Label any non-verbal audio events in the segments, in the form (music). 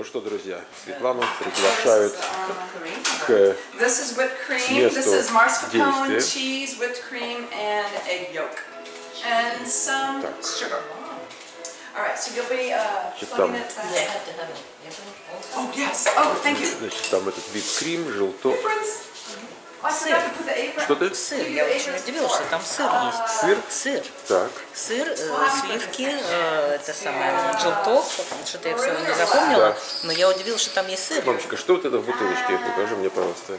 Ну что, друзья, Светлану приглашают к месту действия. Так. sugar. All right, so you'll be uh, Значит, plugging там- it back. Oh, yes. Oh, thank you. Значит, там этот вип-крем, желток. Apron. Что ты? Сыр, я очень удивилась, что там сыр есть. Сыр? Сыр. Так. Сыр, э, сливки, э, это самое, желток, что-то я все не запомнила, Да. но я удивилась, что там есть сыр. Мамочка, что вот это в бутылочке? Покажи мне, пожалуйста.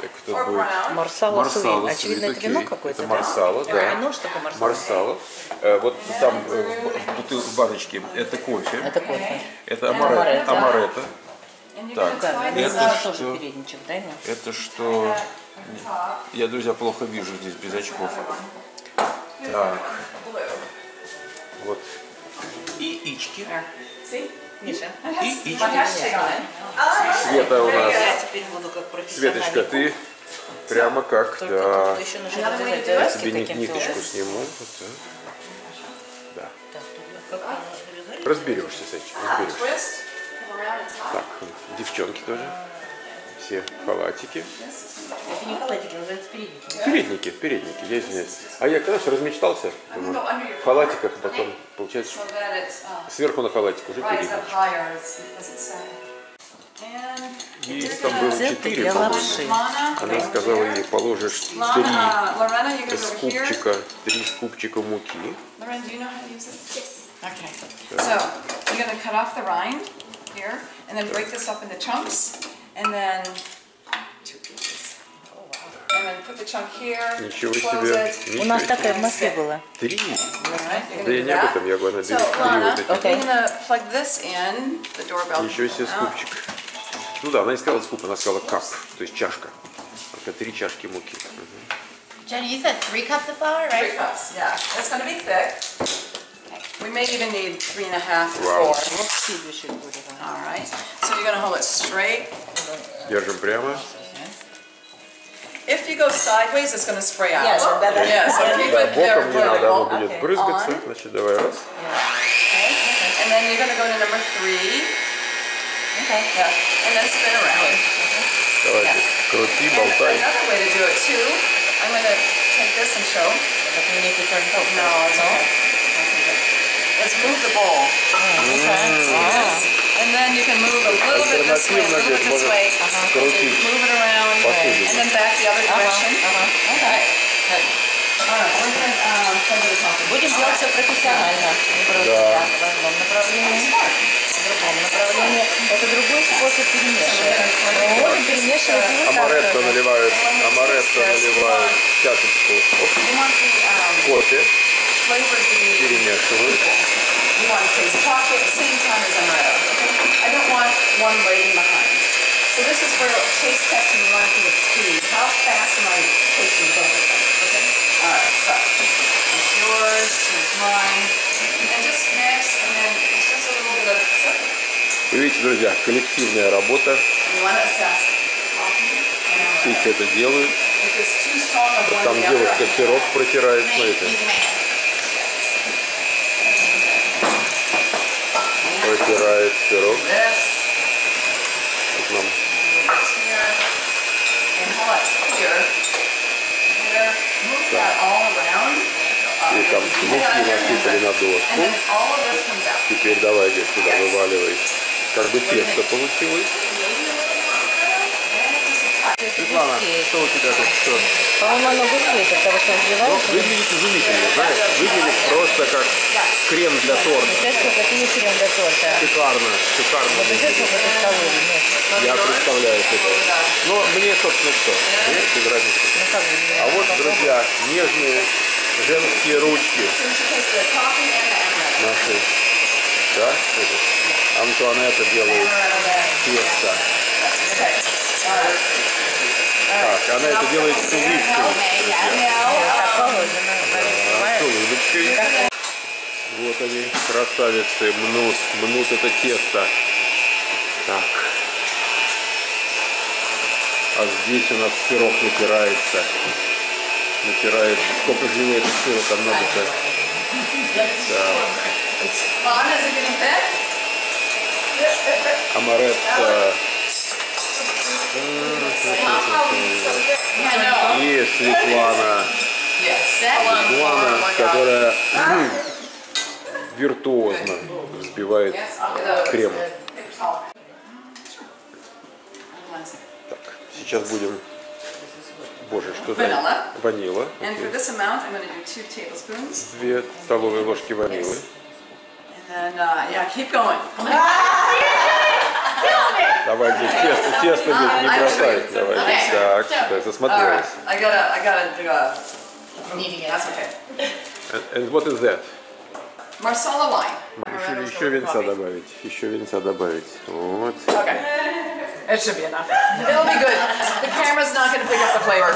Так, Or будет. Марсала марсала. Очевидно, это вино какое-то, Это да? марсала, Это да. вино, что такое марсала? Марсала. Э, Вот там э, в в бутыл- в баночке это кофе. Это кофе. Это амаретто. Амаретто. And Так, это тоже что? передничек. Это что? Я, друзья, плохо вижу здесь без очков. Так, вот. Миша. И. My hashtag on it. Света у нас. Я Светочка, ты прямо как, Только да. завязки Тебе ниточку сниму. Вот. Да. Тут как она завязали? Разберешься, Так, девчонки тоже. Все халатики. Это не халатики, называется передники. Передники, передники, я извиняюсь. А я, конечно, размечтался. Думаю, в халатиках, а потом, получается, uh, сверху на халатик уже rise передник. up higher, as as it say. And Есть там было четыре, Она сказала ей, положишь три скупчика, три скупчика муки. Lorena, do you know how to use it? Yes. Okay. So you're gonna cut off the rind here, and then break this up into chunks, and then two pieces. And then put the chunk here. Ничего close себе. it. У нас Ничего такая в себе. Москве была. Три. Alright, you're Да я gonna do не об этом, that. я говорю, она So берет три Lana, вот таких. Okay. you're gonna plug this in, the doorbell. Еще себе out. скупчик. Ну да, она не сказала скуп, она сказала кап, то есть чашка. Только три чашки муки. Мгм. Jenny, you said three cups of flour, Three right? cups, yeah. It's gonna be thick. We may even need three and a half or Wow. four. Вот следующий будет. All right. So you're gonna hold it straight. Держим прямо. If you go sideways, it's gonna spray out. Yes, that- that- Yeah, so keep Да, it there боком не надо, оно vertical. будет брызгаться. On. Значит, давай раз. Okay. And then you're gonna go to number three. Okay. Yeah. And then spin around. Давай, крути, And болтай. another way to do it too, I'm gonna take this and show. But we need to turn top. No, it's okay. Let's move the bowl. And then you can move a little bit this way, a little bit this way. крутить Move it around, посуду. and then back the other direction. Okay. All right, we're gonna um. Будем делать все профессионально. Да. в одном направлении, в другом направлении. Это другой способ перемешивания. Мы можем перемешивать и вот Амаретто наливают, амаретто наливают чашечку um, кофе, flavors to be, перемешивают. you want to taste coffee at the same time as amaretto. Okay? I don't want one lagging behind. So this is where taste testing, you want to do with speed. How fast am I tasting both of them? Okay? All right, so it's yours, it's mine. And just mix, and then it's just a little bit of sugar. Вы видите, друзья, коллективная работа. Все это делают. Там девушка пирог протирает, смотрите. Протирает пирог. Around. Uh, И там муки насыпали на доску. Теперь давай, говорит, сюда вываливай. Как бы тесто получилось. Светлана, что у тебя тут что? По-моему, оно густеет от того, что Ну, взбиваешь. выглядит изумительно, знаешь, выглядит просто как крем для торта. Представляешь, сколько не крем для торта. Шикарно, шикарно Представляешь, выглядит. сколько это калорий? Нет. Я представляю это. Но мне, собственно, что? Мне без разницы. Ну как бы, А вот, друзья, нежные женские ручки наши. Да? Это. Антуанетта делает тесто. Так, она это делает с улыбкой, друзья. С улыбочкой. Вот они, красавицы, мнут, мнут это тесто. Так. А здесь у нас сырок натирается. Натирается. Сколько же это сыра там надо-то? Так. Lana, is it getting thick? Амаретто и Светлана. Светлана, которая виртуозно взбивает крем. Так, сейчас будем... Боже, что за... Ванила. Две столовые ложки ванилы. And then, uh, yeah, keep going. (laughs) Давай здесь тесто, тесто здесь не I will show бросай. you. Давай. Okay. Так, так, All right, засмотрелась. I gotta, I gotta do a, Kneading it. that's okay. And, and what is that? Marsala wine. Еще, еще венца добавить. Еще венца добавить. Вот. Okay. It should be enough. It'll be good. The camera's not gonna pick up the flavor.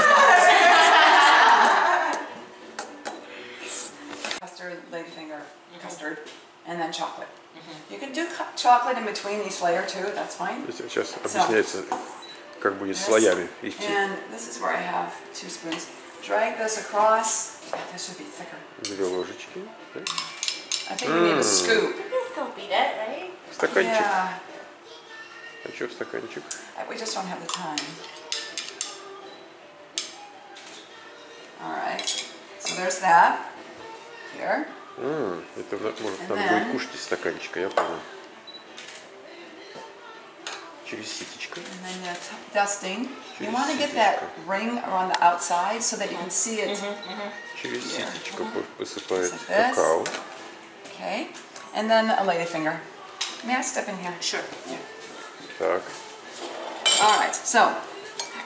Custard, ladyfinger, custard, and then chocolate. You can do cu- chocolate in between each layer too, that's fine. Сейчас объясняется, как будет слоями идти. And this is where I have two spoons. Drag this across. This should be thicker. Две ложечки. Так. I think we need a scoop. You can still beat it, right? Стаканчик. Yeah, А что в стаканчик? we just don't have the time. All right, so there's that. Here. М, это на- может And надо then- будет кушать из стаканчика, я понял. Через ситечко. And then you're t- dusting. You want to get that ring around the outside so that you can see it. Через ситечко по- посыпает Like this. какао. Okay. And then a ladyfinger. May I step in here? Sure. Так. All right, so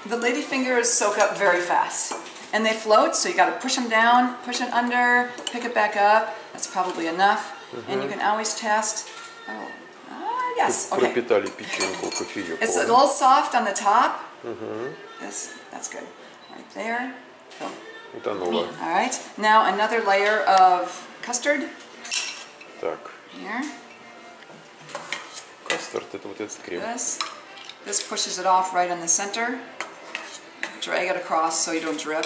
the ladyfingers soak up very fast. And they float, so you gotta push them down, push it under, pick it back up. That's probably enough. And you can always test. Oh, ah, yes, okay. Пропитали печенку кофеек. It's a little soft on the top. This, that's good. Right there. So, Утонула. all right. Now another layer of custard Так. here. Кастард это вот этот крем. This. This pushes it off right in the center. Drag it across so you don't drip.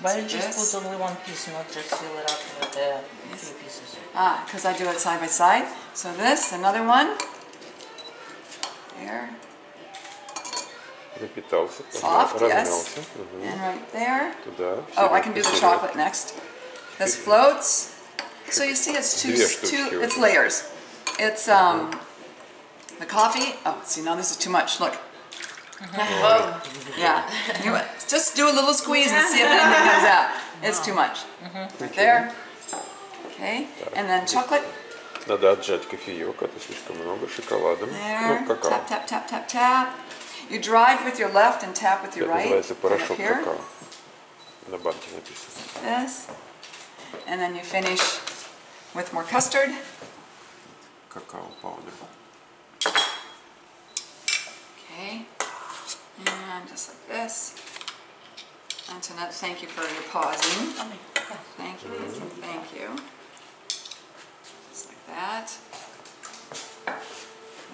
Why don't you This. just put only one piece, not just fill it up with the three pieces? Ah, because I do it side by side. So this, another one. There. Напитался. Soft, yes. размялся. Мгм. And right there. Туда. Oh, I вперед, can do the вперед. chocolate next. This floats. So you see it's two, Две штучки two вот it's тут. layers. It's um the coffee. Oh, see now this is too much. Look. (laughs) Yeah. You- Just do a little squeeze and see if anything comes out. It's too much. Right there. Okay. And then chocolate. Надо отжать кофеек, это слишком много, шоколадом. There. Ну, какао. Tap, tap, tap, tap, tap. You drive with your left and tap with your Это right. называется And up порошок here. какао. На банке написано. This. And then you finish with more custard. Какао паудер. just like this. Antoinette, thank you for your pausing. Thank you, thank you, Just like that.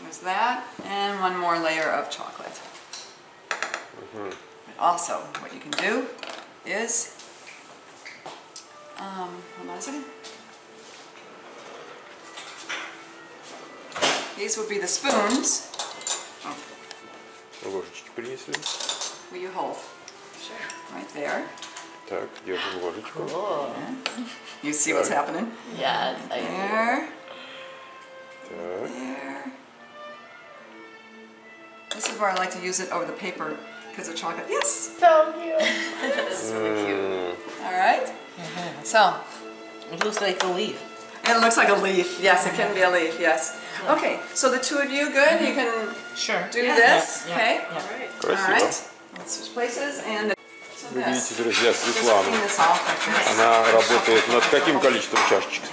There's that, and one more layer of chocolate. Mm -hmm. Also, what you can do is, um, hold on a second. These would be the spoons. Oh will you hold? Right there. Так, держим ложечку. You see what's happening? Yeah, I There, Так. there. This is where I like to use it over the paper because of chocolate. Yes. So cute. (laughs) М, All right. So It looks like a leaf. it looks like a leaf. Yes, it can be a leaf. Yes. Okay. So the two of you, good. You can Sure. do this. Yeah, Okay. yeah. All Красиво. right. Let's switch places and. So Вы this. видите, друзья, Светлана. Она работает над каким количеством чашечек?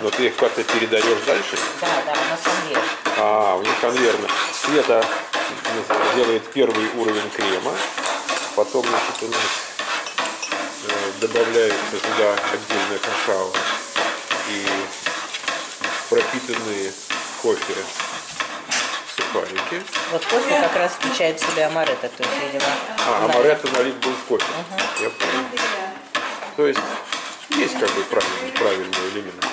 Но ты их как-то передаешь дальше? Да, да, у нас конвейер. А, у них конвейерно. Света делает первый уровень крема, потом, значит, у нас э, добавляется туда отдельное какао и пропитанные кофе сухарики. Вот кофе как раз включает в себя амаретто, то есть, видимо, А, амаретто налит был в кофе. Я понял. То есть есть как бы правильный, правильный элемент.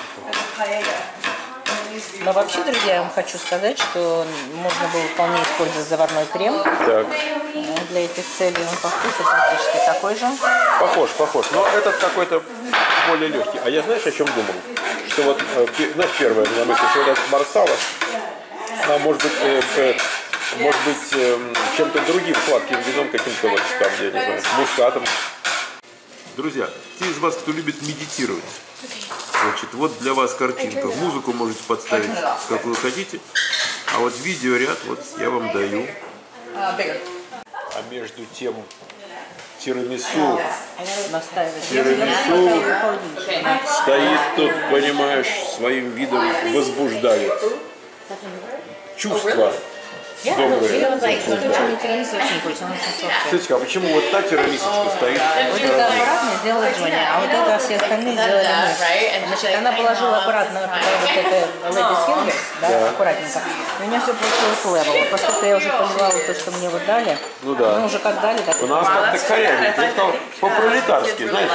Но вообще, друзья, я вам хочу сказать, что можно было вполне использовать заварной крем Так, э, для этих целей. Он по вкусу практически такой же. похож, похож. Но этот какой-то более легкий. А я знаешь, о чем думал? Что вот, э, знаешь, первое на мысль, что этот марсала, а может быть, э, э, может быть, эм, чем-то другим сладким вином, каким-то вот там, я не знаю, мускатом. Друзья, те из вас, кто любит медитировать, значит, вот для вас картинка. Музыку можете подставить, какую хотите. А вот видеоряд, вот я вам даю. А между тем тирамису. Тирамису стоит тут, понимаешь, своим видом возбуждает. Чувства добрые. Очень сладкий. Кстати, а почему вот та тирамисочка стоит? Вот это аккуратно сделала Джонни, а вот это все остальные сделали мы. Значит, она положила аккуратно вот это Ladies Fingers, да, аккуратненько. И у меня все получилось level. Поскольку я уже поливала то, что мне вот дали, Ну да. мы уже как дали, так и У нас как-то сказал, по-пролетарски, знаешь.